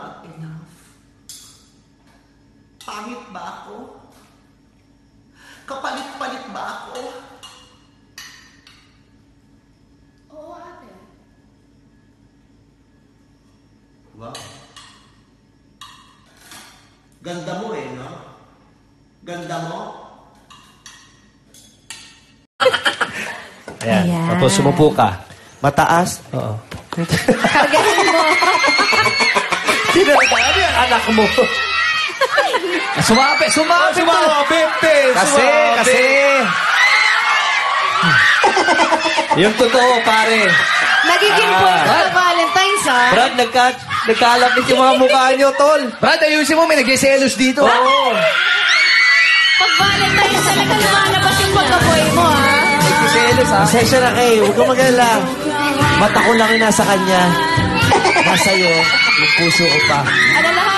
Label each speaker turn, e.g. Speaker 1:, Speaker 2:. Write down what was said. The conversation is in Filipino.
Speaker 1: Not enough? Pangit ba ako? Kapalit-palit ba ako?
Speaker 2: Oo, ate.
Speaker 1: Wow. Ganda mo eh, no? Ganda mo?
Speaker 3: Ayan.
Speaker 4: Ayan.
Speaker 3: Tapos sumupo ka.
Speaker 5: Mataas.
Speaker 3: Oo.
Speaker 4: Kargahin mo.
Speaker 3: Ano yung anak mo? Sumabi, sumabi. Sumabi.
Speaker 5: Kasi, kasi.
Speaker 3: Yung totoo, pare.
Speaker 4: Nagiging
Speaker 3: Ah.
Speaker 4: point sa Valentine's, ha?
Speaker 5: Brad, nagka, nagkalapit yung mga mukha niyo, tol.
Speaker 3: Brad, ayusin mo, may nagsiselos dito.
Speaker 5: Oo.
Speaker 4: Pag Valentine's, talaga lumalabas yung pagkaboy mo, ha?
Speaker 3: Nagsiselos, ha?
Speaker 5: Pasensya na kay, huwag kang mag-alala. Mata ko lang yung nasa kanya. Nasa yung puso ko pa.
Speaker 4: Alala